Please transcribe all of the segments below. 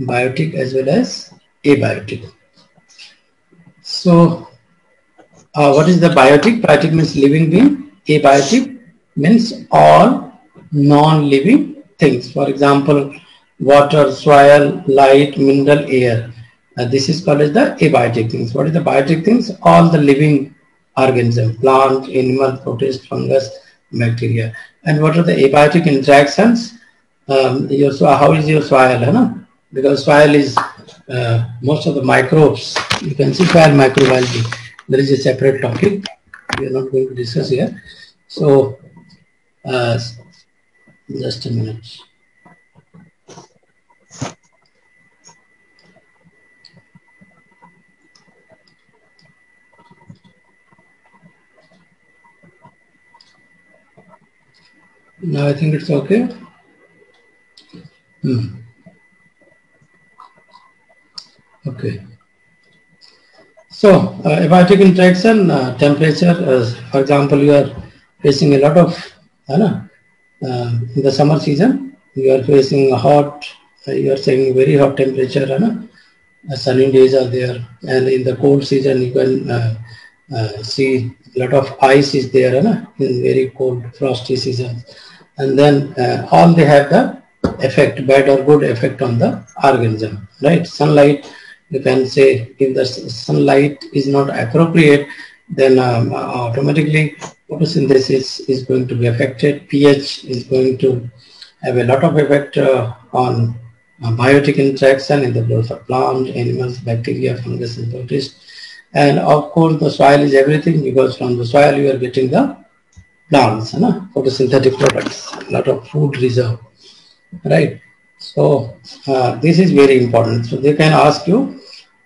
biotic as well as abiotic. So uh, what is the biotic? Biotic means living being. Abiotic means all non-living things. For example, water, soil, light, mineral, air. Uh, this is called as the abiotic things. What is the biotic things? All the living organism, plant, animal, protist, fungus, bacteria. And what are the abiotic interactions? Um, your, how is your soil? Huh? Because soil is uh, most of the microbes. You can see soil microbiology. There is a separate topic. We are not going to discuss here. So, uh, just a minute. Now I think it's okay. Hmm. Okay. So, uh, abiotic interaction, uh, temperature, uh, for example, you are facing a lot of, uh, in the summer season, you are facing a hot, uh, you are saying very hot temperature, and uh, sunny days are there, and in the cold season, you can uh, uh, see a lot of ice is there in very cold, frosty season and then all they have the effect, bad or good effect on the organism, right? Sunlight, you can say if the sunlight is not appropriate, then um, automatically photosynthesis is going to be affected. pH is going to have a lot of effect uh, on uh, biotic interaction in the growth of plants, animals, bacteria, fungus, and protists. And of course, the soil is everything because from the soil you are getting the plants, na? photosynthetic products, a lot of food reserve, right? So uh, this is very important. So they can ask you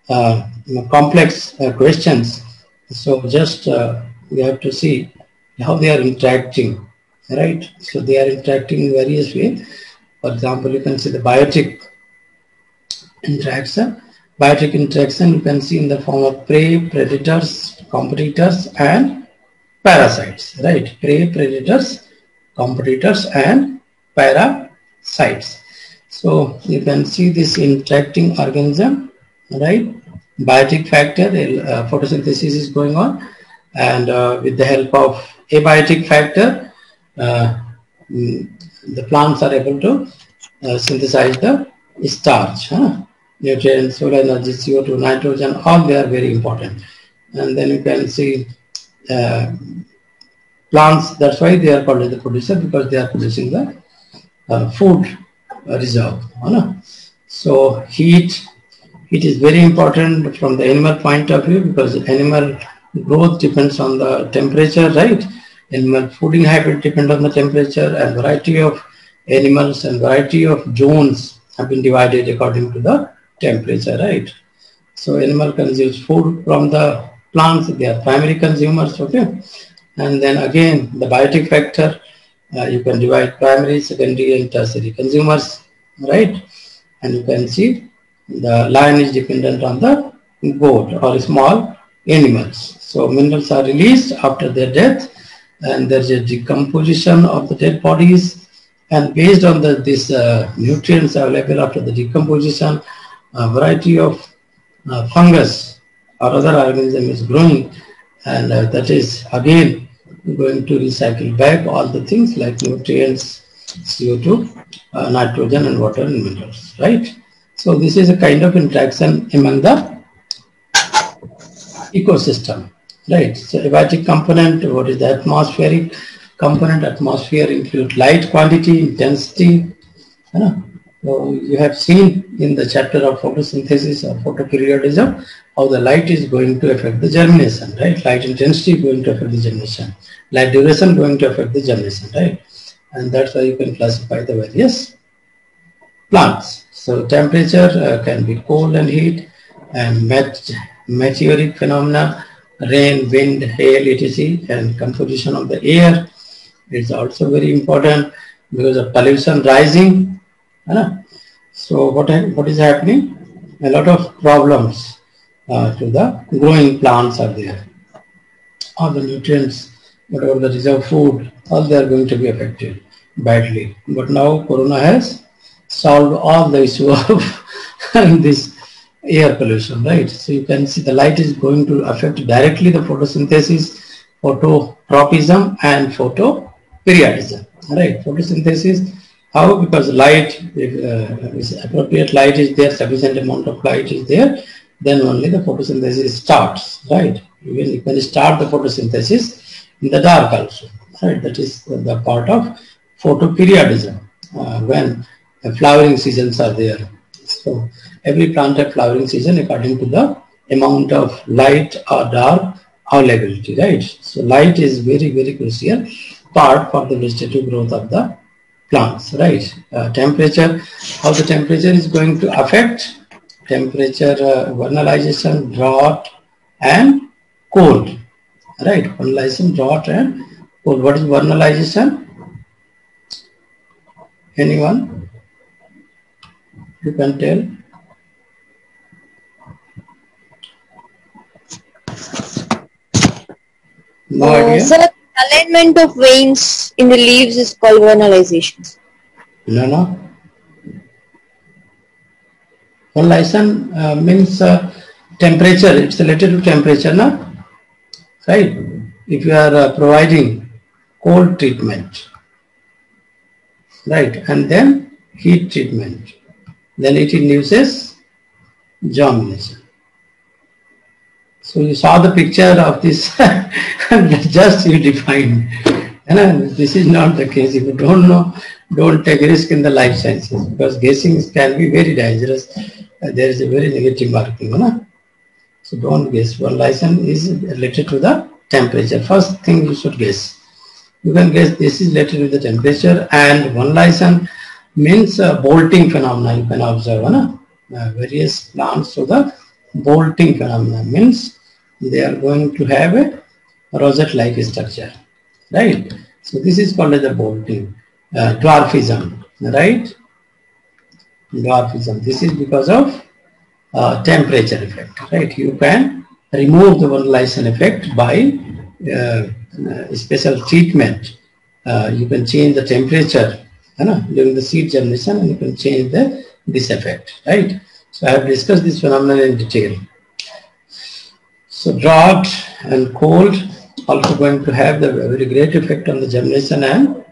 uh, complex uh, questions. So just uh, you have to see how they are interacting, right? So they are interacting in various ways. For example, you can see the biotic interaction. Biotic interaction you can see in the form of prey, predators, competitors, and parasites, right? Prey, predators, competitors, and parasites. So you can see this interacting organism, right? Biotic factor, uh, photosynthesis is going on, and uh, with the help of abiotic factor, uh, mm, the plants are able to uh, synthesize the starch, huh? nutrients, solar energy, CO2, nitrogen, all they are very important. And then you can see uh, plants. That's why they are called as the producer because they are producing the uh, food reserve. So heat, heat is very important from the animal point of view because animal growth depends on the temperature, right? Animal fooding habit depend on the temperature and variety of animals and variety of zones have been divided according to the temperature, right? So animal consumes food from the plants, they are primary consumers, okay? And then again, the biotic factor, uh, you can divide primary, secondary, and tertiary consumers, right? And you can see the lion is dependent on the goat or small animals. So minerals are released after their death and there's a decomposition of the dead bodies and based on the, these uh, nutrients available after the decomposition, a variety of uh, fungus or other organism is growing and uh, that is again going to recycle back all the things like nutrients, CO2, uh, nitrogen and water and minerals, right? So this is a kind of interaction among the ecosystem, right? So abiotic component, what is the atmospheric component? Atmosphere include light quantity, intensity, you know, so you have seen in the chapter of photosynthesis or photoperiodism how the light is going to affect the germination, right? Light intensity going to affect the germination. Light duration going to affect the germination, right? And that's why you can classify the various plants. So temperature uh, can be cold and heat and met meteoric phenomena, rain, wind, hail, etc. and composition of the air is also very important because of pollution rising so what, is happening? A lot of problems uh, to the growing plants are there. All the nutrients, whatever the reserve food, all they are going to be affected badly. But now Corona has solved all the issue of this air pollution, right? So you can see the light is going to affect directly the photosynthesis, phototropism and photoperiodism, right? Photosynthesis, how? Because light, if uh, appropriate light is there, sufficient amount of light is there, then only the photosynthesis starts, right? Even you can start the photosynthesis in the dark also, right? That is the part of photoperiodism uh, when the flowering seasons are there. So every plant have flowering season according to the amount of light or dark or availability, right? So light is very, very crucial part for the vegetative growth of the plants, right? Uh, temperature, how the temperature is going to affect temperature, uh, vernalization, drought, and cold, right? Vernalization, drought, and cold. What is vernalization? Anyone? You can tell. No Uh, idea? Sir, alignment of veins in the leaves is called vernalization. No, no. Vernalization uh, means uh, temperature. It's related to temperature, no? Right? If you are uh, providing cold treatment, right, and then heat treatment, then it induces germination. So you saw the picture of this, just you define. Know, this is not the case. If you don't know, don't take risk in the life sciences because guessing can be very dangerous. Uh, there is a very negative marking. So don't guess. Vernalization is related to the temperature. First thing you should guess. You can guess this is related to the temperature and vernalization means uh, bolting phenomena you can observe. Know? uh, various plants so the bolting phenomena means they are going to have a rosette-like structure, right? So this is called as a bolting, uh, dwarfism, right? Dwarfism. This is because of uh, temperature effect, right? You can remove the vernalization effect by uh, uh, special treatment. Uh, you can change the temperature you know, during the seed germination and you can change the this effect, right? So I have discussed this phenomenon in detail. So drought and cold also going to have the very great effect on the germination and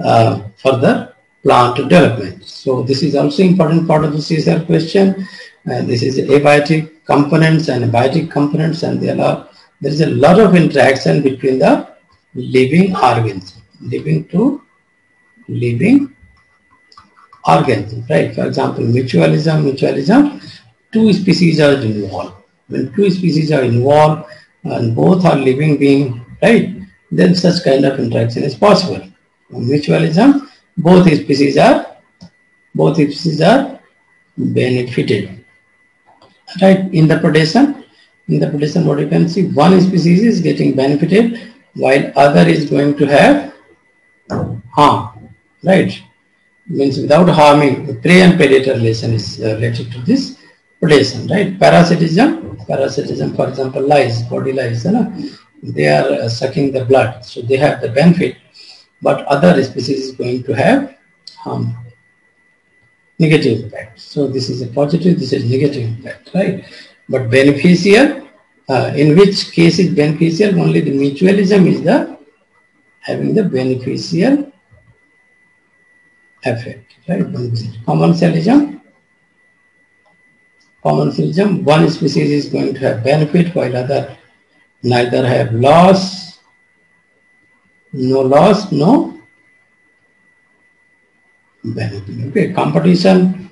uh, further plant development. So this is also important part of the CSIR question. And this is abiotic components and abiotic components and there are there is a lot of interaction between the living organism, living to living organism, right? For example, mutualism, mutualism, two species are involved. When two species are involved and both are living being, right? Then such kind of interaction is possible. Mutualism, both species are both species are benefited. Right? In the predation, in the predation, what you can see, one species is getting benefited while other is going to have harm. Right? Means without harming, the prey and predator relation is uh, related to this right? Parasitism, parasitism, for example, lice, body lice, you know, they are uh, sucking the blood, so they have the benefit, but other species is going to have harm, negative impact. So this is a positive, this is negative impact, right? But beneficial, uh, in which case is beneficial? Only the mutualism is the having the beneficial effect, right? Commensalism, one species is going to have benefit while other neither have loss, no loss, no benefit. Okay, competition,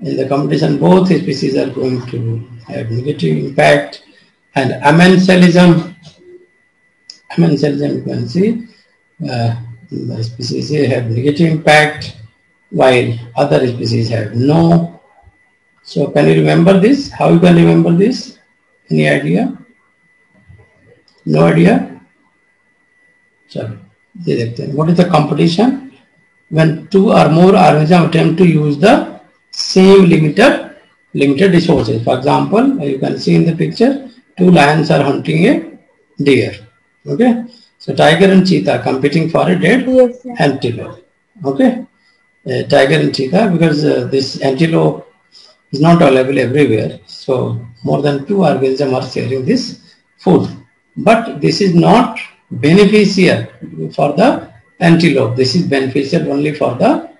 in the competition both species are going to have negative impact and amensalism, amensalism you can see uh, the species have negative impact while other species have no. So can you remember this? How you can remember this? Any idea? No idea? Sorry. What is the competition? When two or more organisms attempt to use the same limited limited resources. For example, you can see in the picture, two lions are hunting a deer. Okay. So tiger and cheetah competing for a dead Yes, antelope. Okay, uh, tiger and cheetah because uh, this antelope is not available everywhere. So more than two organisms are sharing this food. But this is not beneficial for the antelope. This is beneficial only for the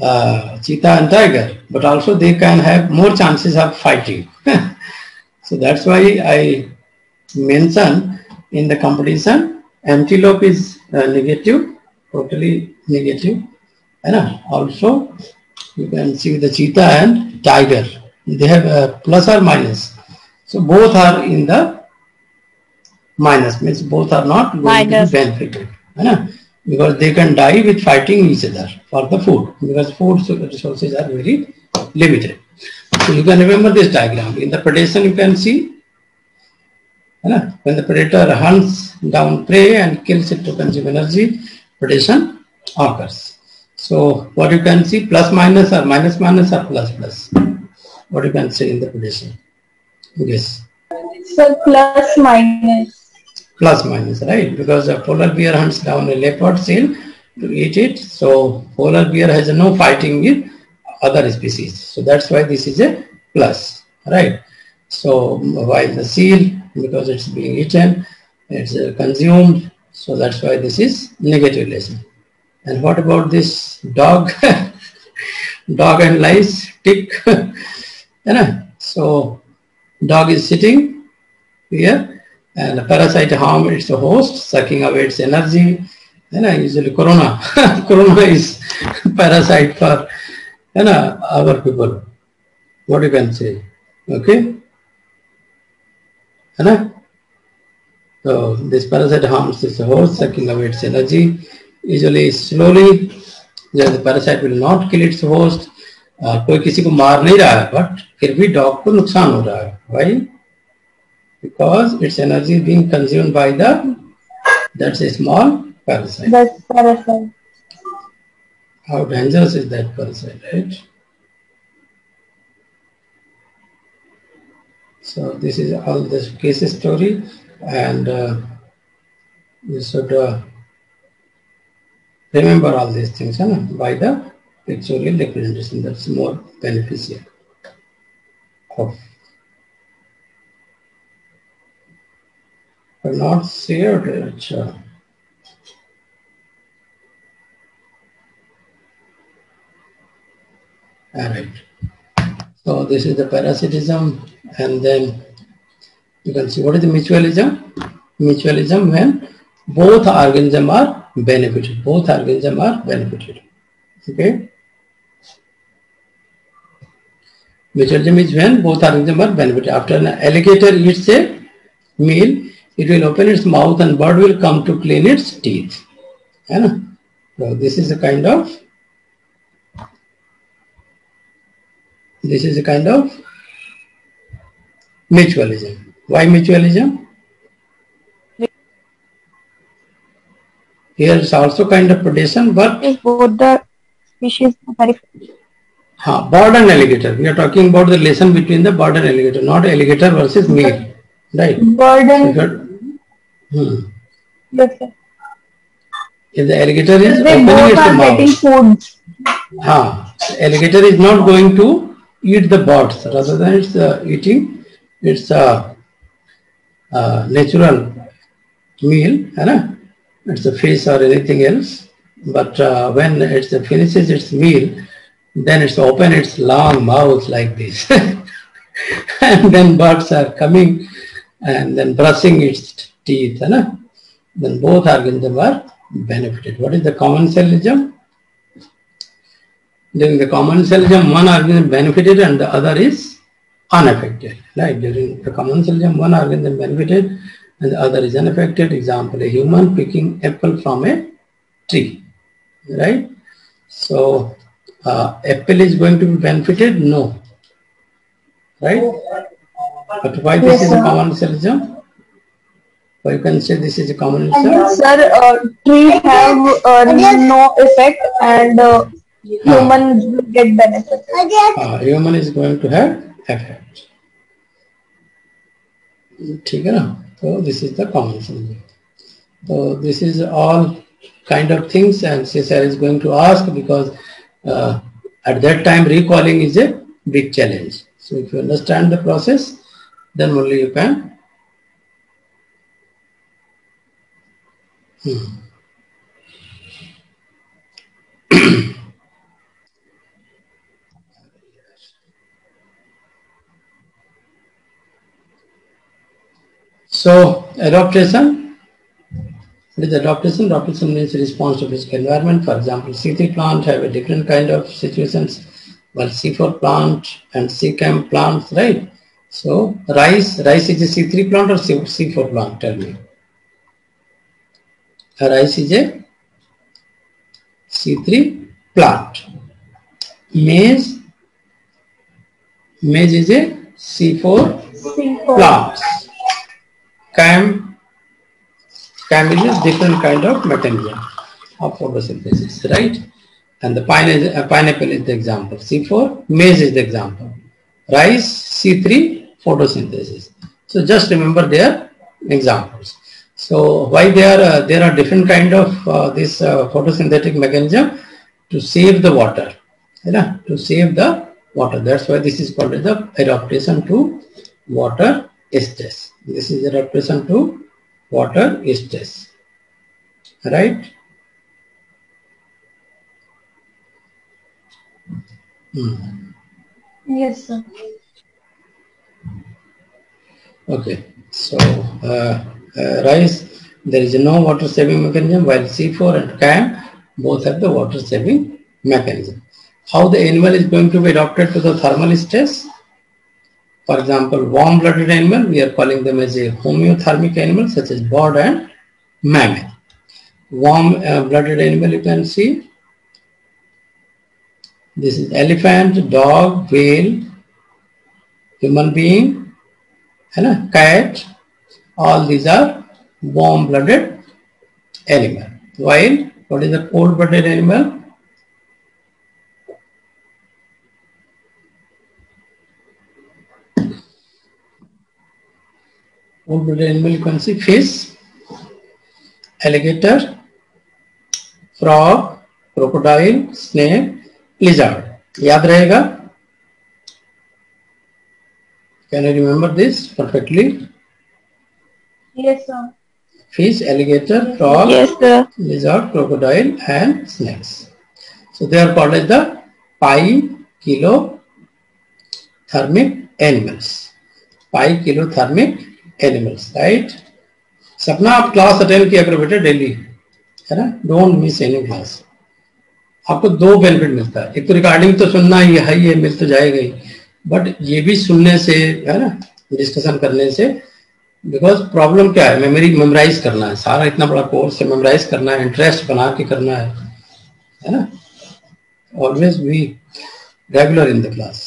uh, cheetah and tiger, but also they can have more chances of fighting. so that's why I mention in the competition, antelope is uh, negative, totally negative. And also you can see the cheetah and tiger. They have a plus or minus. So both are in the minus means both are not going minus. to be benefited. Right? Because they can die with fighting each other for the food because food resources are very limited. So you can remember this diagram. In the predation you can see when the predator hunts down prey and kills it to consume energy, predation occurs. So what you can see plus minus or minus minus or plus plus. What you can say in the predation. Yes. So plus minus. plus minus, right? Because a polar bear hunts down a leopard seal to eat it. So polar bear has no fighting with other species. So that's why this is a plus, right? So while the seal, because it's being eaten, it's uh, consumed. So that's why this is negative relation. And what about this dog? dog and lice, tick. you know? So dog is sitting here and the parasite harm its host, sucking away its energy. You know, usually corona. corona is parasite for you know, our people. What you can say. Okay? You know? So this parasite harms its host, sucking away its energy Usually slowly, the parasite will not kill its host. Uh, कोई किसी को मार नहीं रहा है but फिर भी dog को नुकसान हो रहा है Y because its energy is being consumed by the that's a small parasite. That's parasite. How dangerous is that parasite, right? So this is all this case story, and uh, you should uh, remember all these things huh? by the pictorial representation. That's more beneficial. Of but not shared it. uh, All right. So this is the parasitism, and then you can see what is the mutualism. Mutualism when both organisms are benefited. Both organisms are benefited. Okay. Mutualism is when both organisms are benefited. After an alligator eats a meal, it will open its mouth and bird will come to clean its teeth. है ना? So this is a kind of this is a kind of mutualism. Why mutualism? Here is also kind of predation, but Is both the species very huh, bird and alligator. We are talking about the relation between the bird and alligator, not alligator versus meal. Right? If you're- Hmm. Yes, sir. If the alligator is They opening both its are mouth, getting food. ah, alligator is not going to eat the birds rather than it's uh, eating its uh, uh, natural meal, ना? It's a fish or anything else. But uh, when it finishes its meal, then it's open its long mouth like this, and then birds are coming and then brushing its teeth, ना? Then both organisms are benefited. What is the commensalism? During the commensalism, one organism benefited and the other is unaffected. Right? During the commensalism, one organism benefited and the other is unaffected. Example, a human picking apple from a tree. Right? So, uh, apple is going to be benefited? No. Right? But why this Yes, is a sir. commensalism? Why you can say this is a commensalism? Sir, uh, trees have uh, no effect and uh, humans will get benefit. uh, human is going to have effect. ठीक है ना so this is the common thing. So this is all kind of things and since is going to ask because uh, at that time recalling is a big challenge. So if you understand the process then only you can hmm. So adaptation. What is adaptation? Adaptation means response to physical environment. For example, C3 plant have a different kind of situations, while C4 plant and C-chem plants, right? So rice, rice is a C3 plant or C4 plant? Tell me. Rice is a C3 plant. Maize, maize is a C4 C4. plant. Cam, cam is a different kind of mechanism of photosynthesis, right? And the pine is, uh, pineapple is the example. C4, maize is the example. Rice, C3, photosynthesis. So just remember their examples. So why there are, uh, there are different kind of uh, this uh, photosynthetic mechanism to save the water, you know, to save the water. That's why this is called as the adaptation to water stress. This is adaptation to water stress, right? Hmm. Yes, sir. Okay, so uh, uh, rice, there is no water saving mechanism while C4 and CAM both have the water saving mechanism. How the animal is going to be adapted to the thermal stress? For example, warm blooded animal, we are calling them as a homeothermic animal such as bird and mammal. Warm uh, blooded animal you can see. This is elephant, dog, whale, human being, ना cat all these are warm blooded animal while what is a cold blooded animal Wolverine delinquency, fish, alligator, frog, crocodile, snake, lizard. Yaad rahega? Can you remember this perfectly? Yes, sir. Fish, alligator, frog, lizard, crocodile, and snakes. So they are called as the pi kilothermic animals. Poikilothermic animals. Animals, right? सपना आप class attend किया करो बेटा daily है ना? Don't miss any class आपको दो benefit मिलता है। एक तो रिकॉर्डिंग तो सुनना ही है है मिल तो जाएगा ही। बट ये भी सुनने से है ना? डिस्कशन करने से बिकॉज़ प्रॉब्लम क्या है? मेमोरी मेमोराइज करना है। सारा इतना बड़ा कोर्स है मेमोराइज करना है इंटरेस्ट बना के करना है है ना? Always be regular in the class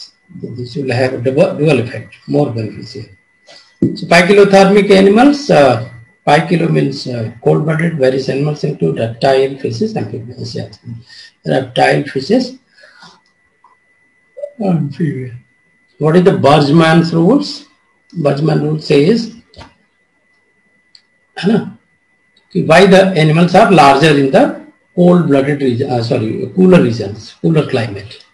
this will have dual effect more beneficial so pykilothermic animals uh, pykilo means uh, cold blooded various animals include reptile fishes amphibians yeah. reptile fishes amphibian what is the Boltzmann's rules? Boltzmann rule says, है ना, why the animals are larger in the cold-blooded region, uh, sorry, cooler regions, cooler climate.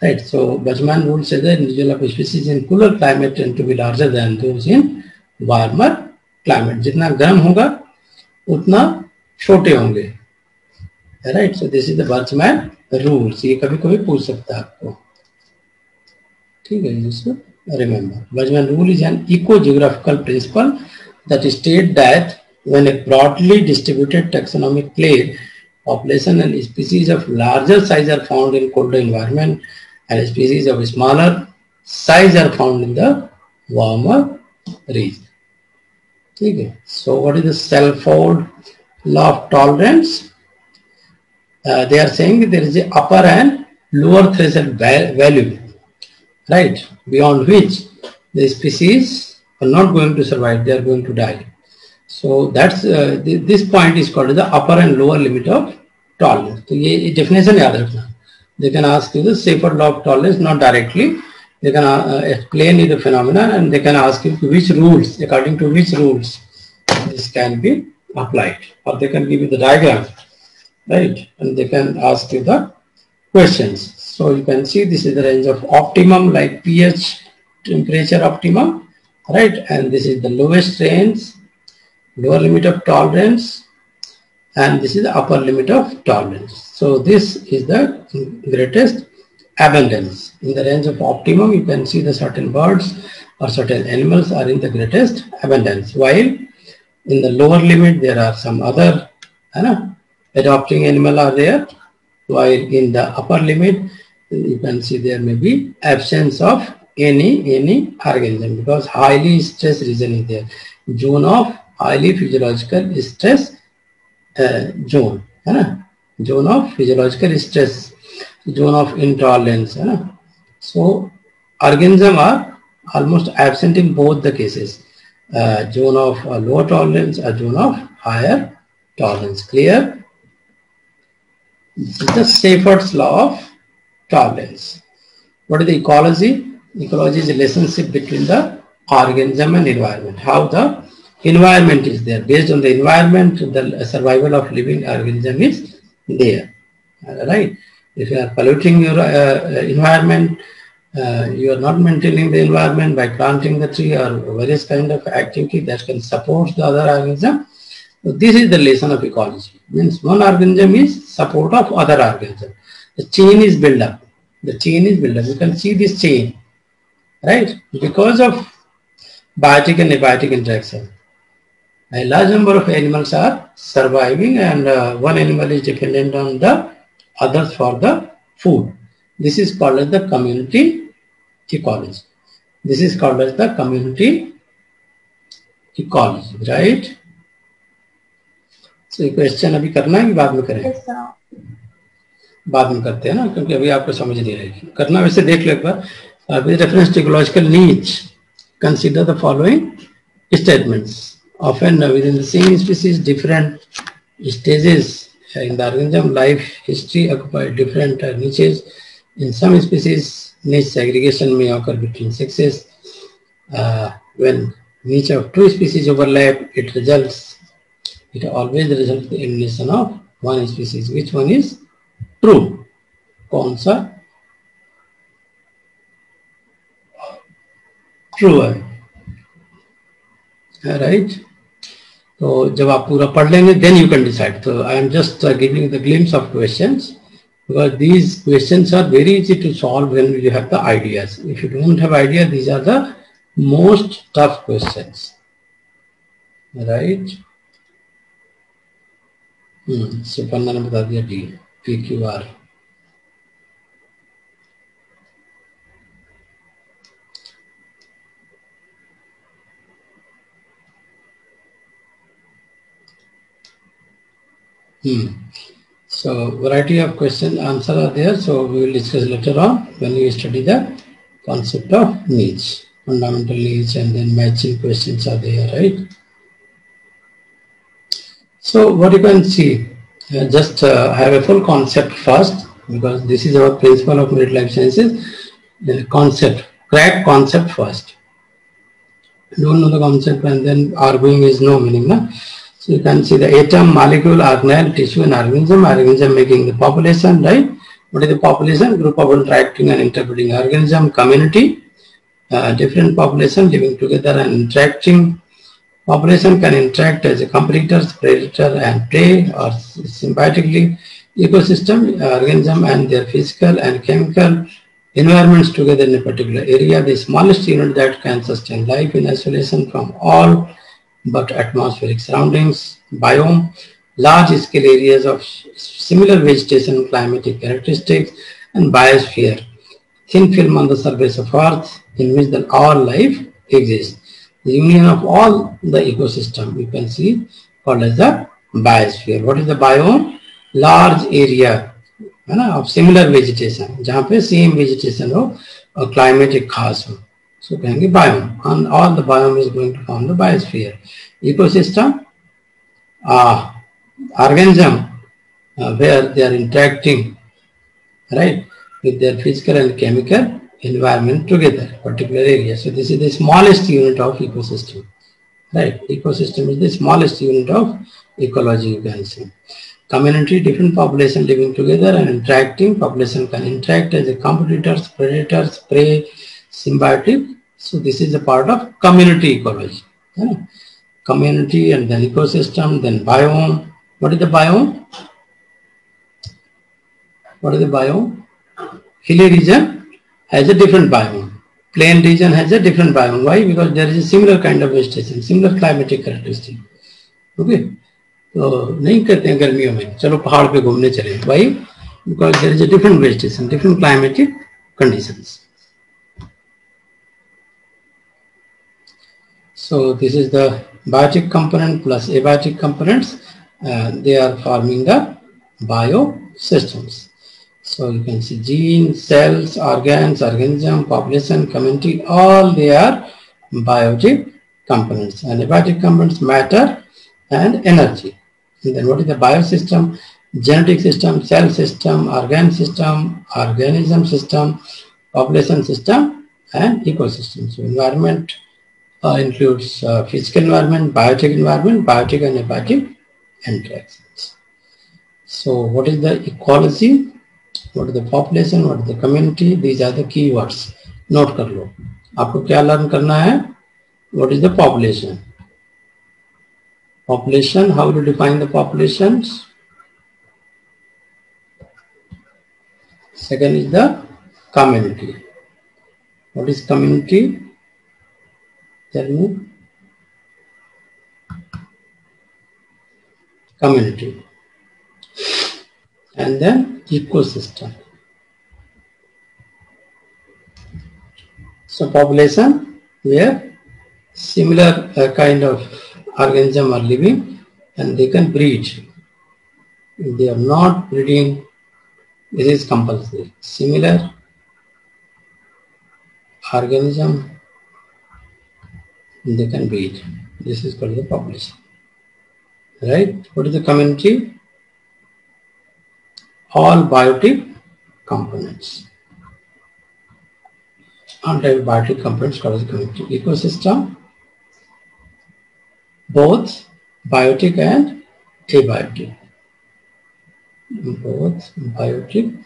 Right. So Boltzmann rule says that individual of species in cooler climate tend to be larger than those in warmer climate. जितना गर्म होगा उतना छोटे होंगे. Right. So this is the Boltzmann rules. ये कभी कभी पूछ सकता है आपको. ठीक है जिसको remember Boltzmann rule is an eco-geographical principle that state that when a broadly distributed taxonomic clade population and species of larger size are found in colder environment and species of smaller size are found in the warmer region. Okay. So what is the Shelford law of tolerance? Uh, they are saying there is a upper and lower threshold value, right? Beyond which the species are not going to survive; they are going to die. So that's uh, th this point is called the upper and lower limit of tolerance. So, this definition is they can ask you the safer law of tolerance not directly they can uh, explain you the phenomena and they can ask you which rules according to which rules this can be applied or they can give you the diagram right and they can ask you the questions So you can see this is the range of optimum like pH temperature optimum, right? And this is the lowest range, lower limit of tolerance, and this is the upper limit of tolerance. So this is the greatest abundance. In the range of optimum, you can see the certain birds or certain animals are in the greatest abundance. While in the lower limit, there are some other adopting animal are there. While in the upper limit, you can see there may be absence of any any organism because highly stress region is there. Zone of highly physiological stress uh, zone. है Zone of physiological stress zone of intolerance. है So organism are almost absent in both the cases. Uh, zone of uh, lower tolerance, a zone of higher tolerance. Clear? This is the Shelford's law of tolerance. What is the ecology? Ecology is a relationship between the organism and environment. How the environment is there. Based on the environment, the survival of living organism is there. Right? If you are polluting your uh, environment, uh, you are not maintaining the environment by planting the tree or various kind of activity that can support the other organism. So this is the lesson of ecology. Means one organism is support of other organism. The chain is built up. The chain is built up. You can see this chain, right? Because of biotic and abiotic interaction. A large number of animals are surviving and uh, one animal is dependent on the others for the food. This is called as the community ecology. This is called as the community ecology, right? So ये question अभी करना है कि बाद में करें Yes. बाद में करते हैं ना क्योंकि अभी आपको समझ नहीं आएगी करना वैसे देख लो एक बार with reference to ecological needs consider the following statements often uh, within the same species different stages uh, in the organism life history occupy different uh, niches in some species niche segregation may occur between sexes uh, when niche of two species overlap it results it always results in the elimination of one species which one is true कौन सा true है right तो जब आप पूरा पढ़ लेंगे then you can decide तो I am just giving the glimpse of question because these question are very easy to solve when you have the ideas if you don't have idea these are the most tough question right Suparna ने बता दिया G P Q R Hmm. So variety of question answer are there. So we will discuss later on when we study the concept of needs, fundamental needs, and then matching questions are there, right? So what you can see, uh, just uh, have a full concept first because this is our principle of merit life sciences. The concept, crack concept first. Don't know the concept and then arguing is no meaning. Na? So you can see the atom, molecule, organelle, tissue and organism, organism making the population, right? What is the population? Group of interacting and interpreting organism, community, uh, different population living together and interacting. Population can interact as a competitors, predator and prey or symbiotically. Ecosystem, organism and their physical and chemical environments together in a particular area. The smallest unit that can sustain life in isolation from all but atmospheric surroundings, biome, large scale areas of similar vegetation, climatic characteristics, and biosphere, thin film on the surface of Earth in which the, all life exists. The union of all the ecosystem, you can see, called as the biosphere. What is the biome? Large area है ना of similar vegetation, जहाँ पे same vegetation हो और climatic खास हो so it can be biome and all the biome is going to form the biosphere. Ecosystem, uh, organism uh, where they are interacting right with their physical and chemical environment together particular area. So this is the smallest unit of ecosystem right. Ecosystem is the smallest unit of ecology you can community, different population living together and interacting. Population can interact as a competitors, predators, prey, symbiotic So this is a part of community ecology. Yeah. Community and then ecosystem, then biome. What is the biome? What is the biome? Hilly region has a different biome. Plain region has a different biome. Why? Because there is a similar kind of vegetation, similar climatic characteristic. Okay. तो नहीं करते हैं गर्मियों में चलो पहाड़ पे घूमने चले भाई because there is a different vegetation different climatic conditions So this is the biotic component plus abiotic components. Uh, they are forming the biosystems. So you can see genes, cells, organs, organism, population, community, all they are biotic components. And abiotic components matter and energy. And then what is the biosystem? Genetic system, cell system, organ system, organism system, population system, and ecosystem. So environment includes uh, physical environment, biotic environment, biotic and abiotic interactions. So what is the ecology? What is the population? What is the community? These are the keywords. Note कर लो आपको क्या learn करना है What is the population? Population, how to define the populations? Second is the community. What is community? Me. Community. And then ecosystem. So population where similar uh, kind of organism are living and they can breed. If they are not breeding, this is compulsory. Similar organism they can breed. This is called the population. Right? What is the community? All biotic components. Antibiotic components called the community. Ecosystem, both biotic and abiotic. Both biotic.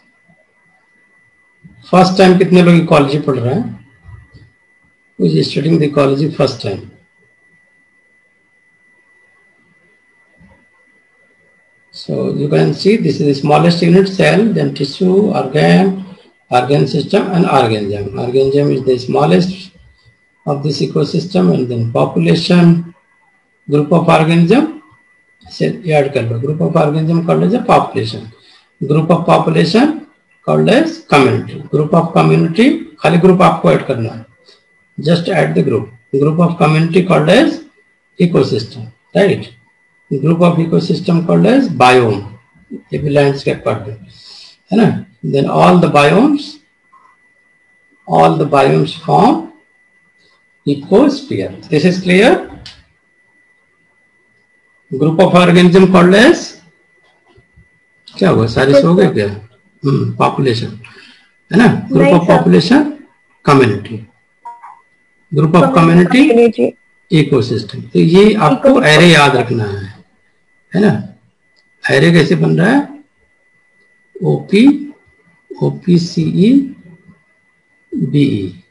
First time कितने लोग ecology पढ़ रहे हैं who is studying the ecology first time. So you can see this is the smallest unit cell, then tissue, organ, organ system and organism. Organism is the smallest of this ecosystem and then population, group of organism, add कर group of organism called as a population. Group of population called as community. Group of community खाली group आपको add करना है just add the group. Group of community called as ecosystem, right? Group of ecosystem called as biome. ये भी landscape part है, है ना? Then all the biomes, all the biomes form ecosphere. This is clear? Group of organism called as क्या हुआ सारे सो गए क्या हम्म पॉपुलेशन है ना group of population community group of community ecosystem तो ये आपको एरे याद रखना है है ना? एरे कैसे बन रहा है? OP OP CE BE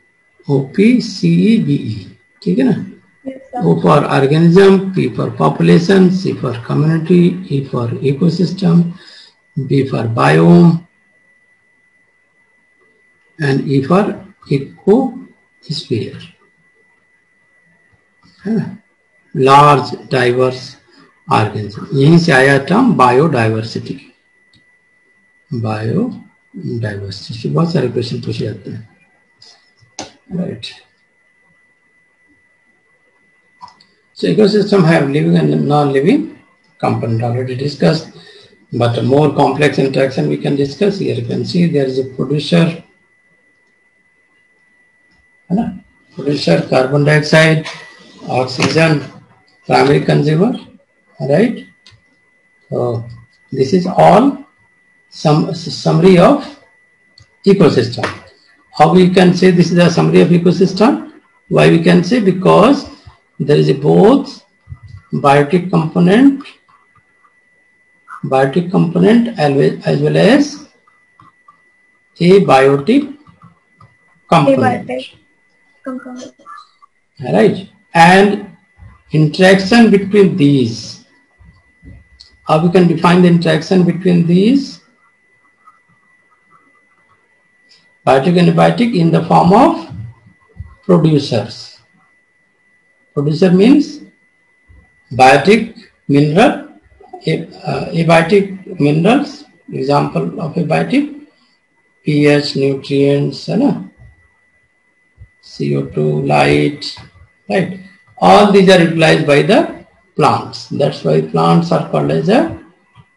OP CE BE ठीक है ना? O for organism P for population C for community E for ecosystem B for biome and E for ecosphere large diverse organism यहीं से आया था बायोडाइवर्सिटी बायो डाइवर्सिटी बहुत सारे question पूछे जाते हैं। Right so ecosystem have living and non living component already discuss but more complex interaction we can discuss yeah can see there is a producer है ना? Producer carbon dioxide oxygen primary consumer right so this is all some summary of ecosystem how we can say this is a summary of ecosystem why we can say because there is a both biotic component biotic component as well as, well as abiotic component. Abiotic component. Right. And interaction between these. How we can define the interaction between these? Biotic and abiotic in the form of producers. Producer means biotic mineral, uh, abiotic minerals, example of abiotic, pH, nutrients, you know, CO2, light, right? All these are utilized by the plants. That's why plants are called as a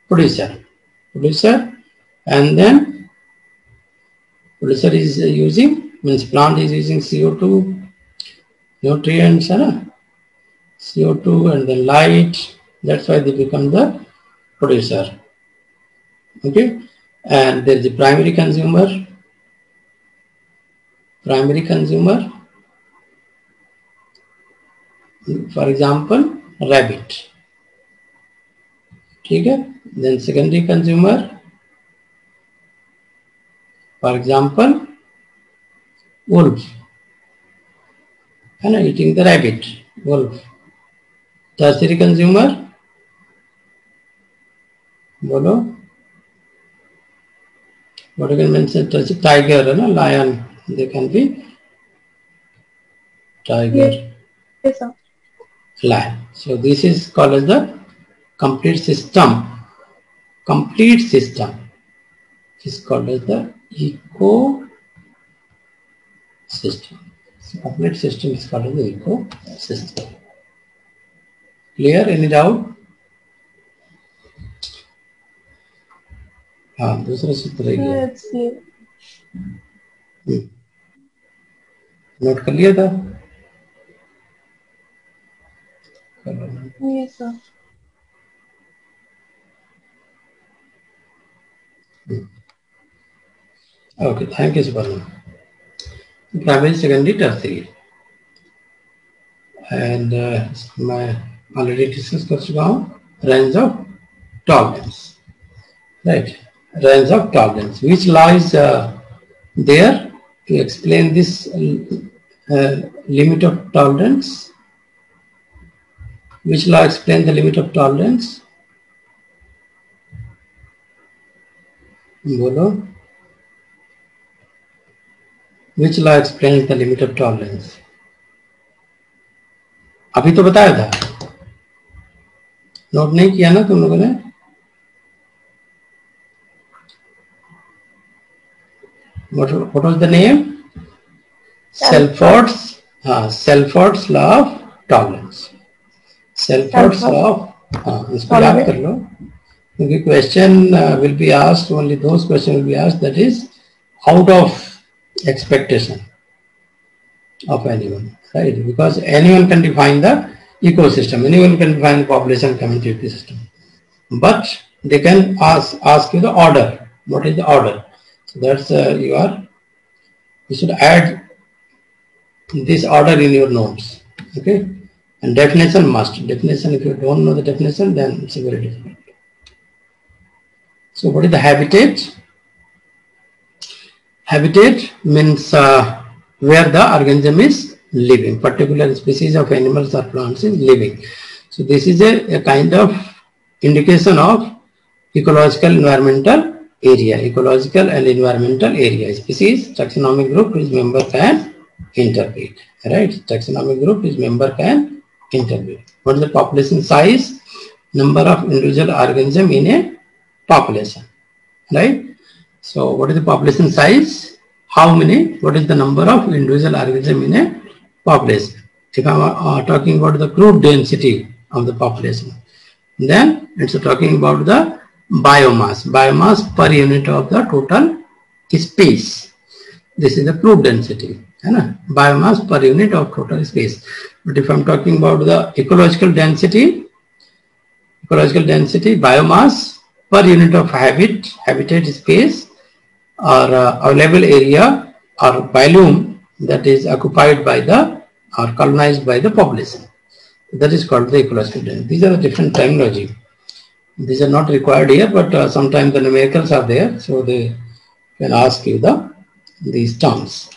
producer. Producer and then producer is using, means plant is using CO2, nutrients, know, CO2 and then light. That's why they become the producer. Okay. And there is the primary consumer. Primary consumer. For example, rabbit. Okay. Then secondary consumer. For example, wolf. And eating the rabbit, wolf. tertiary consumer बोलो what you can mention tertiary tiger है ना lion they can be tiger Yes, sir. lion so this is called as the complete system complete system is called as the eco system so complete system is called as the eco system clear any doubt हाँ दूसरा सूत्र रह गया It's clear. Note कर लिया था Yes, sir. Okay, thank you, Suparna. Primary, secondary, tertiary. And uh, मैं already discuss कर चुका हूँ range of tolerance. Right, range of tolerance, which lies uh, there to explain this uh, limit of tolerance. Which law explain the limit of tolerance? बोलो which law explains the limit of tolerance अभी तो बताया था note नहीं किया ना तुम लोगों ने what, was the name Selford's हाँ Selford's law of tolerance self also uh, is kar lo kyunki question will be asked only those question will be asked that is out of expectation of anyone right? Because anyone can define the ecosystem anyone can define the population community system. But they can ask ask you the order. What is the order? So that's uh, you are you should add this order in your notes okay? And definition must definition. If you don't know the definition, then it's very difficult. So what is the habitat? Habitat means uh, where the organism is living, particular species of animals or plants is living. So this is a, a kind of indication of ecological environmental area, ecological and environmental area. Species, taxonomic group is member can interpret, right? Taxonomic group is member can interpret. What is the population size? Number of individual organism in a population, right? So what is the population size? How many? What is the number of individual organism in a population? If I'm uh, talking about the crude density of the population, then it's talking about the biomass, biomass per unit of the total space. This is the crude density, है biomass per unit of total space. But if I'm talking about the ecological density, ecological density, biomass per unit of habit, habitat space or uh, available area or volume that is occupied by the or colonized by the population. That is called the ecological density. These are the different terminology. These are not required here, but uh, sometimes the numericals are there, so they can ask you the these terms.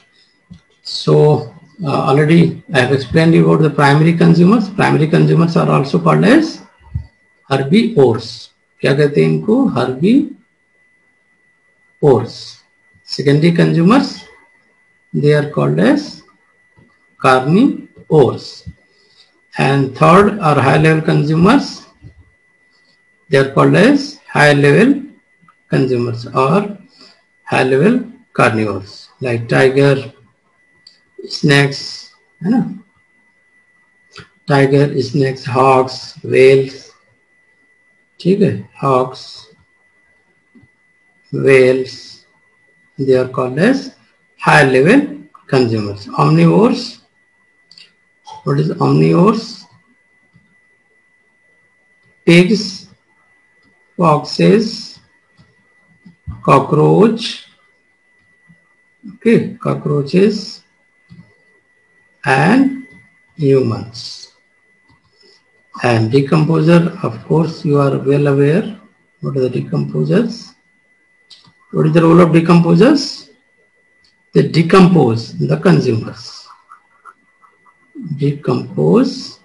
So uh, already I have explained you about the primary consumers. Primary consumers are also called as herbivores. क्या कहते हैं इनको herbivores. Secondary consumers they are called as carnivores. And third are high level consumers they are called as high level consumers or high level carnivores like tiger, snakes है ना tiger snakes hawks whales ठीक है? Hawks whales they are called as higher level consumers omnivores what is omnivores pigs foxes cockroach, okay, cockroaches and humans. And decomposer, of course, you are well aware. What are the decomposers? What is the role of decomposers? They decompose the consumers. Decompose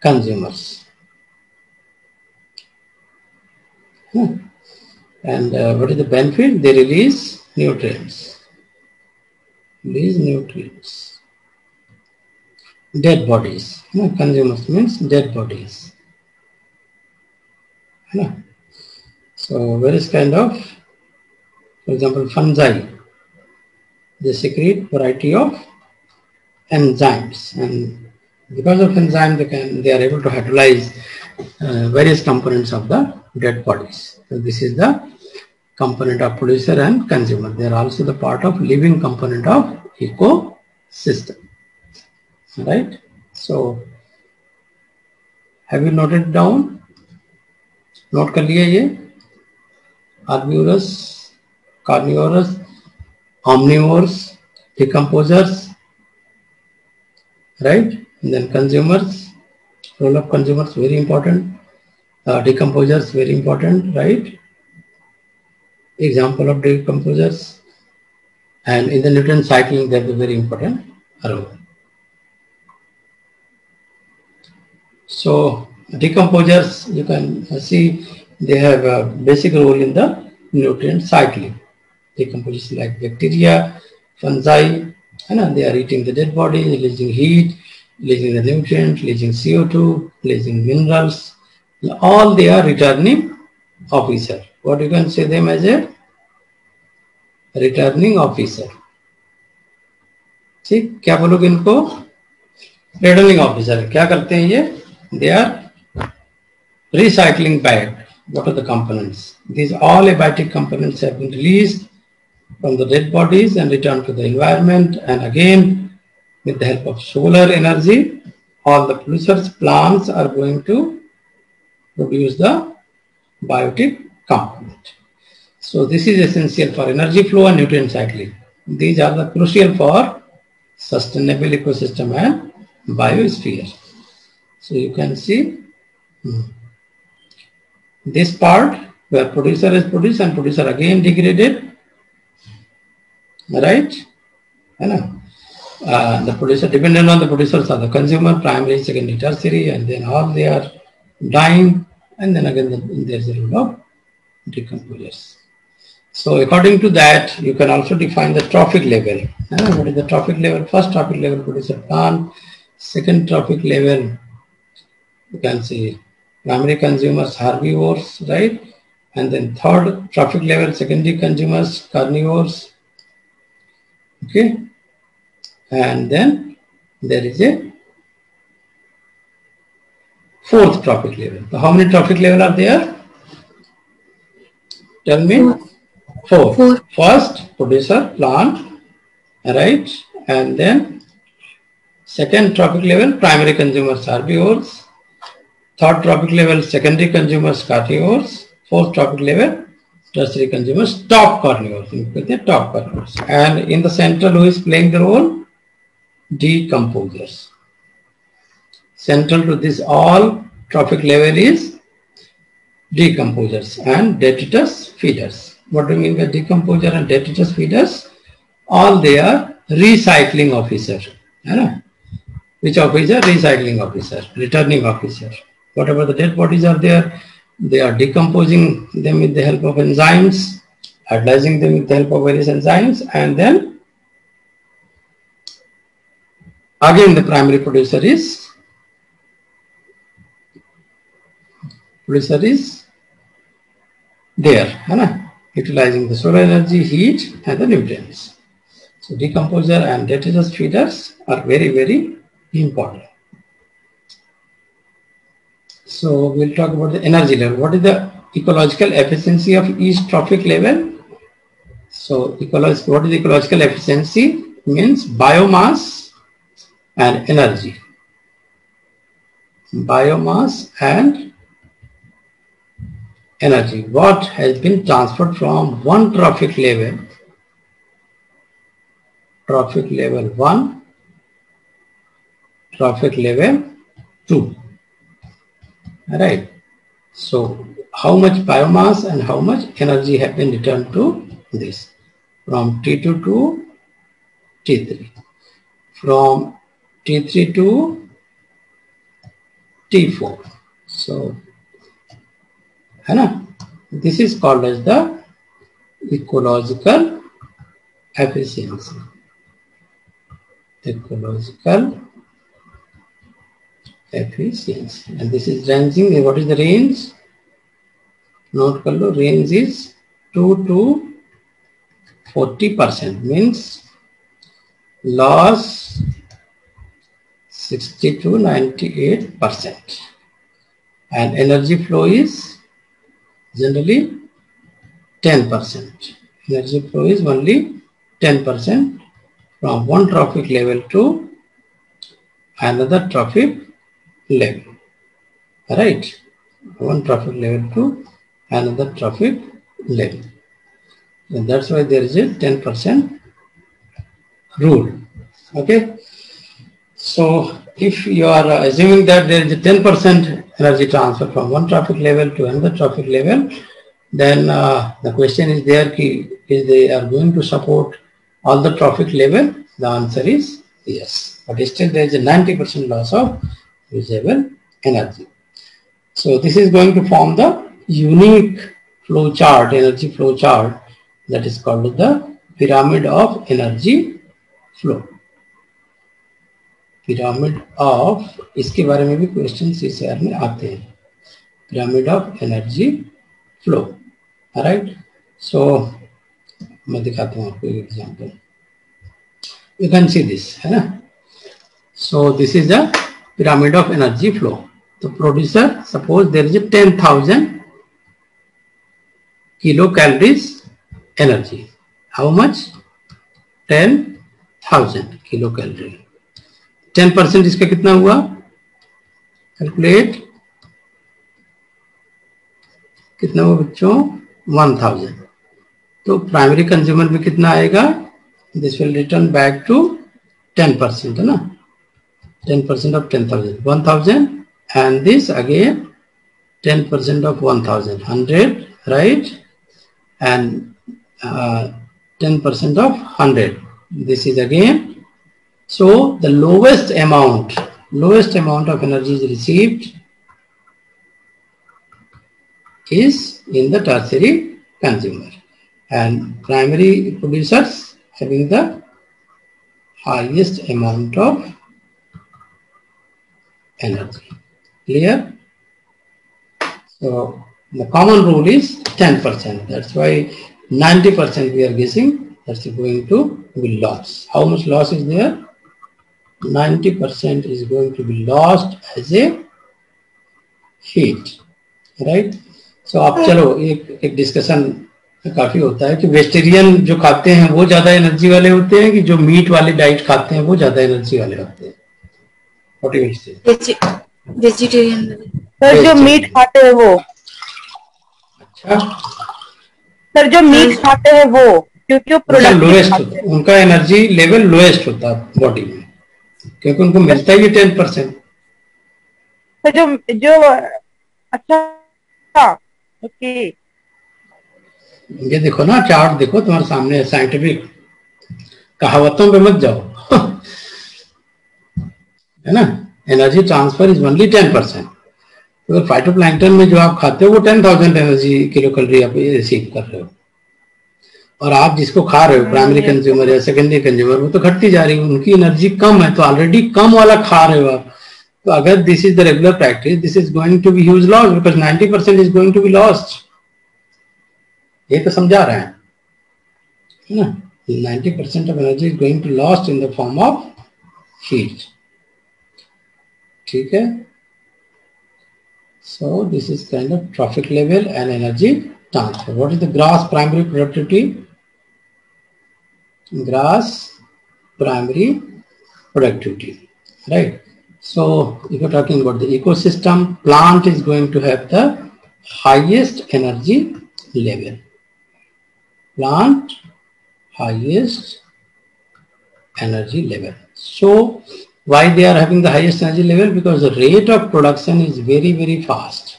consumers. Hmm. And uh, what is the benefit? They release nutrients. Release nutrients. Dead bodies. No, consumers means dead bodies. No. So various kind of, for example, fungi. They secrete variety of enzymes and because of enzyme they can they are able to hydrolyze uh, various components of the dead bodies. So this is the component of producer and consumer. They are also the part of living component of ecosystem Right? So have you noted down? Note कर लिया ये Herbivorous, carnivorous, omnivores, decomposers, right? And then consumers, role of consumers very important uh, decomposers very important right example of decomposers and in the nutrient cycling they have very important role so decomposers you can see they have a basic role in the nutrient cycling decomposers like bacteria fungi and they are eating the dead body releasing heat releasing the nutrients releasing co2 releasing minerals all they are returning officer. What you can say them as a returning officer. ठीक क्या बोलोगे इनको returning officer क्या करते हैं ये they are recycling back. What are the components? These all abiotic components have been released from the dead bodies and returned to the environment and again with the help of solar energy all the producers plants are going to produce the biotic component. So this is essential for energy flow and nutrient cycling. These are the crucial for sustainable ecosystem and biosphere. So you can see hmm, this part where producer is produced and producer again degraded, right? know. Uh, the producer dependent on the producers are the consumer, primary, secondary, tertiary, and then all they are dying, and then again the, there's a rule of decomposers. So according to that, you can also define the trophic level. What is the trophic level? First trophic level producer plant, second trophic level, you can see primary consumers, herbivores, right? And then third trophic level, secondary consumers, carnivores, okay? And then there is a fourth trophic level. So how many trophic level are there? Tell me. Four. Four. First, producer, plant, right? And then second trophic level, primary consumers, herbivores. Third trophic level, secondary consumers, carnivores. Fourth trophic level, tertiary consumers, top carnivores. Top carnivores. And in the central, who is playing the role? Decomposers central to this all trophic level is decomposers and detritus feeders. What do you mean by decomposer and detritus feeders? All they are recycling officer. है ना? Which officer? Recycling officer, returning officer. Whatever the dead bodies are there, they are decomposing them with the help of enzymes, hydrolyzing them with the help of various enzymes, and then again the primary producer is producer is there, ना? utilizing the solar energy, heat, and the nutrients. So decomposer and detritus feeders are very, very important. So we'll talk about the energy level. What is the ecological efficiency of each trophic level? So ecological, what is ecological efficiency? Means biomass and energy. Biomass and energy. What has been transferred from one trophic level, trophic level 1, trophic level 2. Right. So how much biomass and how much energy have been returned to this? From T2 to T3 from T3 to T4 so Hana, this is called as the ecological efficiency. Ecological efficiency. And this is ranging, what is the range? Note color range is 2 to 40% means loss 60 to 98% and energy flow is generally 10%. Energy flow is only 10% from one trophic level to another trophic level right one trophic level to another trophic level and that's why there is a 10 percent rule. Okay? So if you are assuming that there is a 10 percent energy transfer from one trophic level to another trophic level then uh, the question is there ki, is they are going to support all the trophic level the answer is yes. But still there is a 90 percent loss of usable energy. So this is going to form the unique flow chart, energy flow chart that is called the pyramid of energy flow. pyramid of इसके बारे में भी question इस year में आते हैं pyramid of energy flow right so मैं दिखाता हूँ आपको example you can see this है ना so this is the pyramid of energy flow. The producer, suppose there is a 10,000 kilocalories energy. How much? 10,000 kilocalorie. 10 percent इसका कितना हुआ calculate कितना हुआ बच्चों 1000 तो प्राइमरी कंज्यूमर में कितना आएगा this will return back to 10 percent है ना 10% of 10,000. 1,000 and this again 10% of 1,000. 100, right? And 10% uh, of 100. This is again. So the lowest amount, lowest amount of energy is received is in the tertiary consumer and primary producers having the highest amount of energy. Clear? So the common rule is 10%. That's why 90% we are guessing that's going to be lost. How much loss is there? 90% is going to be lost as a heat. Right? So अब चलो एक एक discussion काफ़ी होता है कि vegetarian जो खाते हैं वो ज़्यादा एनर्जी वाले होते हैं कि जो मीट वाले डाइट खाते हैं वो ज़्यादा एनर्जी वाले होते हैं वेजिटेरियन सर जो मीट खाते हैं वो। अच्छा। सर जो मीट खाते हैं वो क्योंकि प्रोडक्ट लोएस्ट उनका एनर्जी लेवल लोएस्ट होता है बॉडी में क्योंकि उनको मिलता ही टेन परसेंट तो जो जो अच्छा Okay. ये देखो ना चार्ट देखो तुम्हारे सामने साइंटिफिक कहावतों पे मत जाओ। है ना? Energy transfer is only ten percent अगर फाइटोप्लैंक्टन में जो आप खाते हो वो ten thousand energy kilocalorie आप रिसीव कर रहे हो। और आप जिसको खा रहे हो प्राइमरी कंज्यूमर या सेकेंडरी कंज्यूमर वो तो घटती जा रही है उनकी एनर्जी कम है तो ऑलरेडी कम वाला खा रहे हो आप। तो अगर this is the regular practice this is going to be huge loss because 90 percent is going to be lost ये तो समझा रहे हैं। ना? 90 percent of energy is going to lost in the form of heat. ठीक so this is kind of trophic level and energy transfer. What is the gross primary productivity? Gross primary productivity, right? So if you're talking about the ecosystem, plant is going to have the highest energy level. Plant highest energy level. So why they are having the highest energy level? Because the rate of production is very, very fast.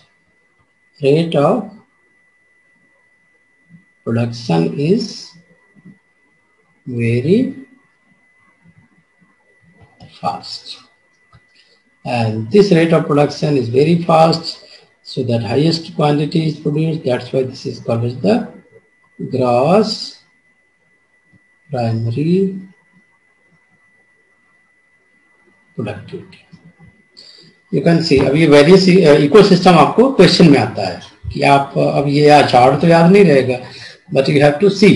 Rate of production is very fast. And this rate of production is very fast. So that highest quantity is produced. That's why this is called as the gross primary product you can see अब ये various ecosystem आपको question में आता है कि आप, अब ये झाड़ तो याद नहीं रहेगा but you have to see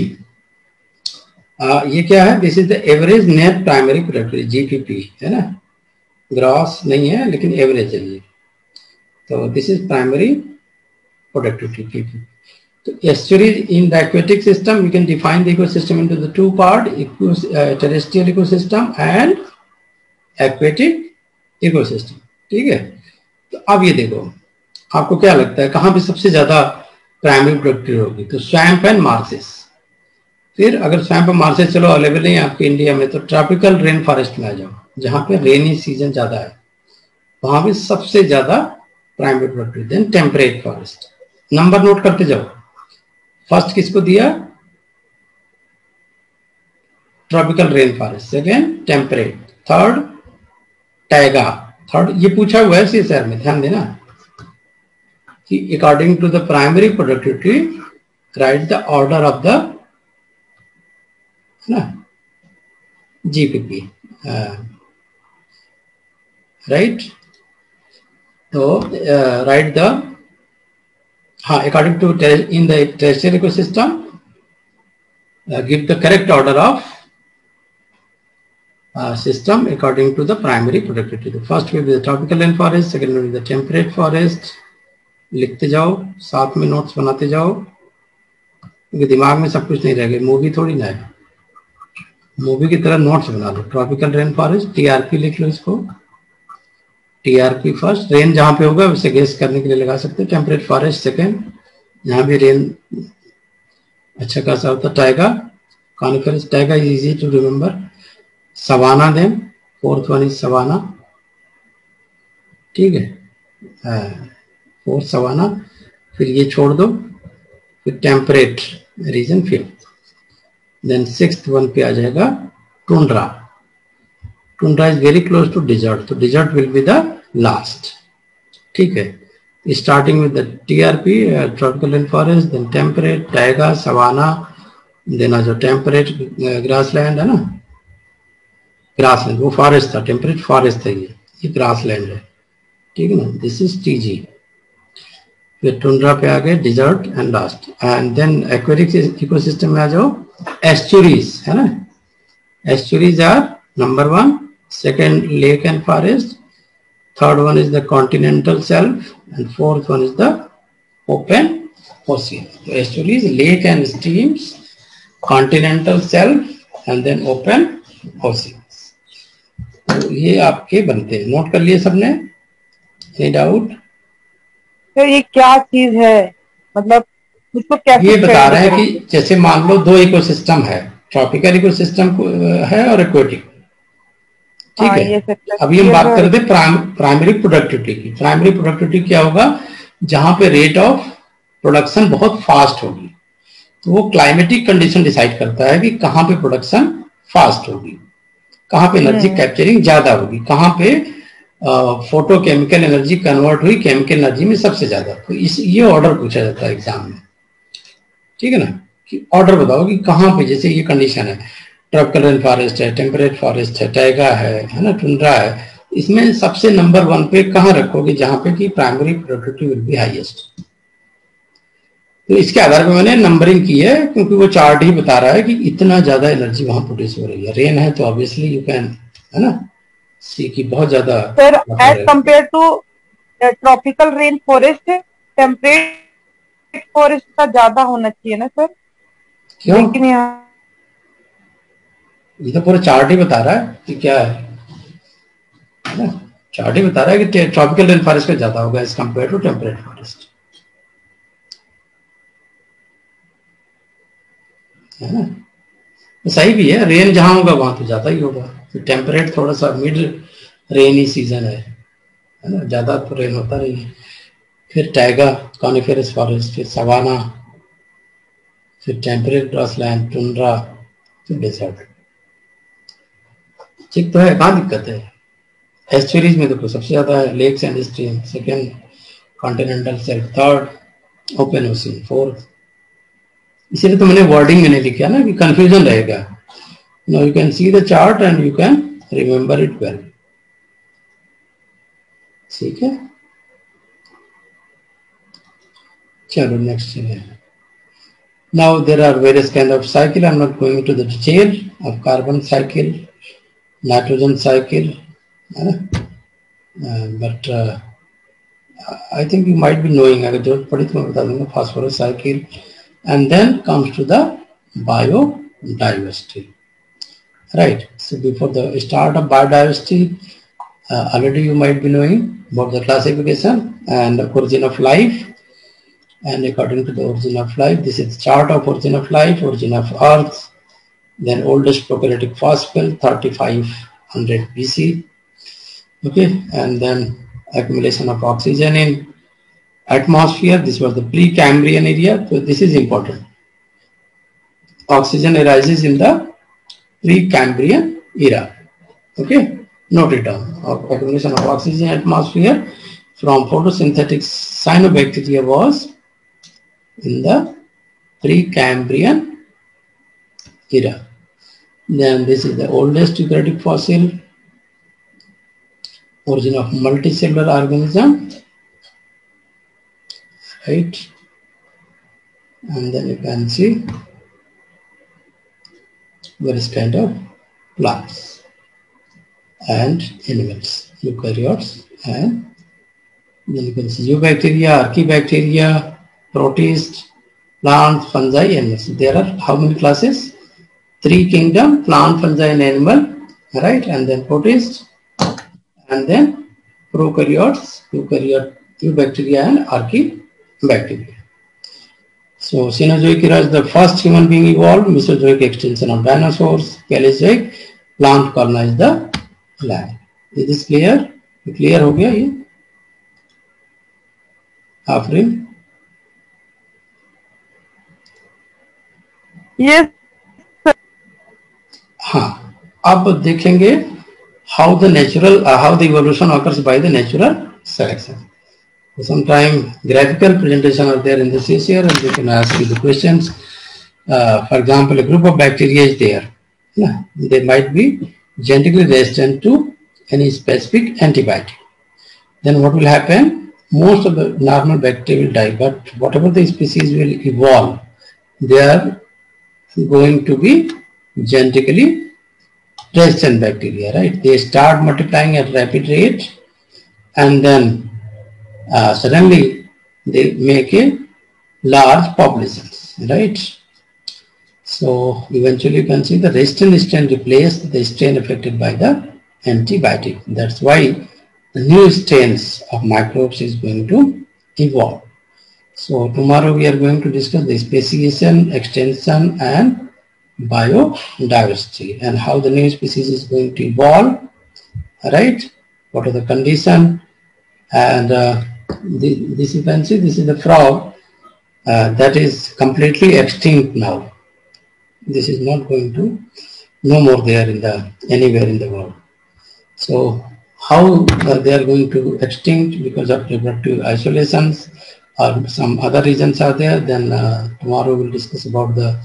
ये क्या है? This is the average net primary product GPP है ना? ग्रॉस नहीं है, लेकिन एवरेज है तो this is primary productivity PP तो estuaries in the aquatic system you can define the ecosystem into the two part terrestrial ecosystem and aquatic ecosystem ठीक है? तो अब ये देखो, आपको क्या लगता है, कहाँ पे सबसे ज़्यादा प्राइमरी प्रोडक्टिव होगी? तो स्वैम्प एंड मार्सेस फिर अगर स्वैम्प मार्सेस चलो अवेलेबल नहीं है आपके इंडिया में तो ट्रॉपिकल रेन फॉरेस्ट में आ जाओ, जहाँ पे रेनी सीज़न ज़्यादा है। वहाँ पे सबसे ज़्यादा primary productive then temperate forest number note करते जाओ। फ़र्स्ट किसको दिया? Tropical rain forest second temperate third taiga third ये पूछा हुआ है सी सर में ध्यान देना। कि according to the primary productivity right the order of the है ना? जीपीपी राइट तो राइट द हाँ according to in terrestrial ecosystem uh, give the correct order of uh, system according to the primary productivity. The first will be the tropical rainforest second will be the temperate forest. लिखते जाओ साथ में notes बनाते जाओ। क्योंकि दिमाग में सब कुछ नहीं रहेगा मूवी थोड़ी ना है। मूवी की तरह नोट्स बना लो। ट्रॉपिकल रेन फॉरेस्ट टीआरपी लिख लो इसको। टीआरपी फ़र्स्ट रेन जहाँ पे होगा उसे गेस करने के लिए लगा सकते हैं। टेम्परेट फॉरेस्ट सेकेंड यहाँ भी रेन अच्छा खासा होता। Taiga coniferous taiga is easy to remember savanna then fourth one is savanna. ठीक है? हाँ, फोर्थ सवाना। फिर ये छोड़ दो। फिर temperate region fifth then six one पे आ जाएगा tundra. Tundra is very close to desert तो desert will be the last ठीक है? Starting with the T R P tropical in forest then temperate taiga savanna देना जो temperate grass land है ना? ग्रास वो फॉरेस्ट था टेम्परेट फॉरेस्ट है ये ये ग्रास है। ठीक है ना? दिस इज़ टी फिर टुंड्रा पे आ गए desert and last and then aquatic ecosystem में आ जाओ एस्चुरीज है ना? Estuaries are number one second lake and forest third one is the continental shelf and fourth one is the open ocean estuaries lake and streams continental shelf and then open ocean तो ये आपके बनते हैं। Note कर लिए सबने? Any doubt तो ये क्या चीज़ है? मतलब उसको कैसे ये बता रहे हैं कि जैसे मान लो दो इकोसिस्टम है ट्रॉपिकल इकोसिस्टम है और एक्वेटिक ठीक हाँ, ये है है। अभी हम बात कर रहे थे प्राइमरी प्रोडक्टिविटी की। प्राइमरी प्रोडक्टिविटी क्या होगा? जहाँ पे रेट ऑफ़ प्रोडक्शन बहुत फास्ट होगी। तो वो क्लाइमेटिक कंडीशन डिसाइड करता है कि कहाँ पे प्रोडक्शन फास्ट होगी। कहाँ पे एनर्जी कैप्चरिंग ज़्यादा होगी? कहाँ पे फ़ोटो केमिकल एनर्जी कन्वर्ट हुई केमिकल एनर्जी में सबसे ज़्यादा? तो इस ये ऑर्डर पूछा जाता है एग्ज़ाम में। ठीक है ना? कि ऑर्डर बताओ कि कहाँ पे जैसे ये कंडीशन है। ट्रॉपिकल रेन फॉरेस्ट है टेम्परेट फॉरेस्ट है टैगा है है ना? टुंड्रा है। इसमें सबसे नंबर वन पे कहाँ रखोगे जहाँ पे कि primary productive will be highest तो इसके आधार पर मैंने नंबरिंग की है क्योंकि वो चार्ट ही बता रहा है कि इतना ज़्यादा एनर्जी वहाँ प्रोड्यूस हो रही है। रेन है तो ऑब्वियसली यू कैन है ना? सी की बहुत ज़्यादा sir as compare to tropical rain forest temperate forest का ज़्यादा होना चाहिए ना सर क्यों? लेकिन ये तो पूरा चार्ट ही बता रहा है कि क्या है। ना? चार्ट ही बता रहा है कि ट्रॉपिकल रेन फॉरेस्ट का ज़्यादा होगा as compare to temperate forest है ना? तो सही भी है रेन जहाँ होगा, वहाँ तो ज़्यादा ही होगा। तो टेम्परेट थोड़ा सा मिड रेनी सीज़न है है ना? ज़्यादा तो रेन होता नहीं है। फिर टैगा कॉनिफेरस फॉरेस्ट फिर सवाना फिर टेम्परेट ग्रासलैंड टुंड्रा फिर डेजर्ट ठीक तो है, कहाँ दिक्कत है? एस्चुरीज में देखो, सबसे ज़्यादा है lakes and stream second continental shelf third open ocean fourth इसीलिए तो मैंने वर्डिंग में नहीं लिखा ना, कि कंफ्यूजन रहेगा। Now you can see the chart and you can remember it well ठीक है? चलो नेक्स्ट चले now there are various kind of cycle I am not going to the detail of carbon cycle nitrogen cycle but I think you might be knowing अगर ज़रूरत पड़ी तो मैं बता दूँगा phosphorus cycle and then comes to the biodiversity. Right. So before the start of biodiversity uh, already you might be knowing about the classification and origin of life. And according to the origin of life this is chart of origin of life origin of earth then oldest prokaryotic fossil 3500 bc okay. And then accumulation of oxygen in atmosphere this was the precambrian era so this is important. Oxygen arises in the precambrian era. Okay note it down accumulation of oxygen atmosphere from photosynthetic cyanobacteria was in the Precambrian era. Then this is the oldest eukaryotic fossil, origin of multicellular organism, right? And then you can see various kind of plants and animals, eukaryotes, and then you can see eubacteria, archaebacteria, protists, plants, fungi, animals. There are how many classes? Three kingdom, plant, fungi, and animal, right? And then protists, and then prokaryotes, eukaryote, eubacteria, and archaebacteria. So Cenozoic era is the first human being evolved, Mesozoic extension of dinosaurs, Paleozoic, plant colonized the land. Is this clear? Clear हो गया ये आफरीन ये हाँ अब देखेंगे how the natural uh, how the evolution occurs by the natural selection sometime graphical presentation are there in the CSIR and they can ask you the questions. Uh, for example a group of bacteria is there. Yeah, they might be genetically resistant to any specific antibiotic. Then what will happen? Most of the normal bacteria will die but whatever the species will evolve they are going to be genetically resistant bacteria, right? They start multiplying at rapid rate and then uh, suddenly they make a large populations, right? So eventually you can see the resistant strain replace the strain affected by the antibiotic. That's why the new strains of microbes is going to evolve. So tomorrow we are going to discuss the speciation, extinction and biodiversity and how the new species is going to evolve, right? What are the condition and uh, this you can see this is the frog uh, that is completely extinct now. This is not going to no more there in the anywhere in the world. So how they are going to extinct because of reproductive isolations or some other reasons are there, then uh, tomorrow we'll discuss about the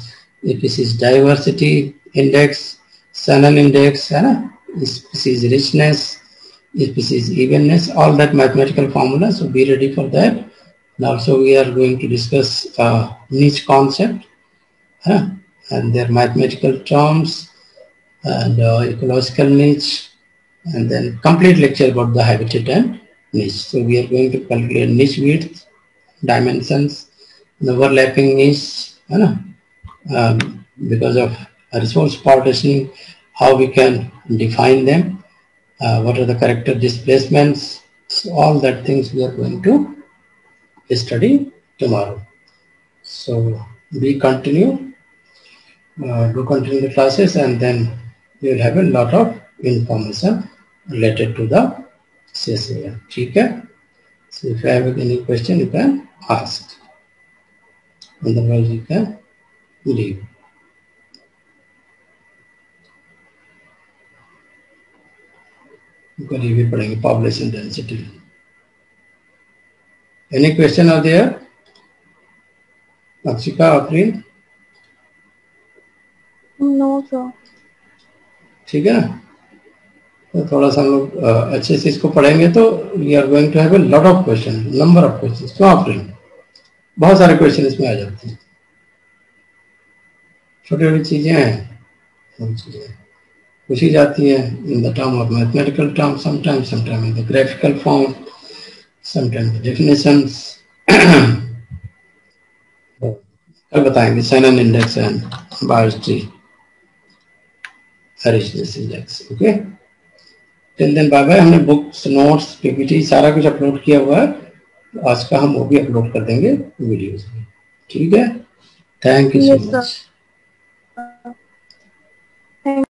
species diversity index, Shannon index, uh, species richness, species evenness, all that mathematical formula. So be ready for that. And also we are going to discuss uh, niche concept uh, and their mathematical terms and uh, ecological niche and then complete lecture about the habitat and niche. So we are going to calculate niche width, dimensions, overlapping niche, you know, um, because of resource partitioning, how we can define them, uh, what are the character displacements, so all that things we are going to study tomorrow. So we continue, uh, do continue the classes and then you will have a lot of information related to the CSAM. Okay? So if you have any question, you can ask. Otherwise, you can leave. करीब ही पढ़ेंगे population density any question are there Akshika April No, sir. ठीक है ना? तो थोड़ा सा हम लोग अच्छे से इसको पढ़ेंगे तो we are going to have a lot of question number of question क्यों अप्रील बहुत सारे क्वेश्चन इसमें आ जाते हैं। छोटी छोटी चीज़ें हैं सब चीज़ें पूछी जाती है in the term of mathematical term sometime sometime in the graphical form sometime the definitions कल बताएँगे सैनन इंडेक्स एंड बायोस्ट्री richness index okay? Till then bye bye हमने बुक्स नोट्स पीपीटी सारा कुछ अपलोड किया हुआ है। आज का हम वो भी अपलोड कर देंगे वीडियोस में ठीक है? Thank you so much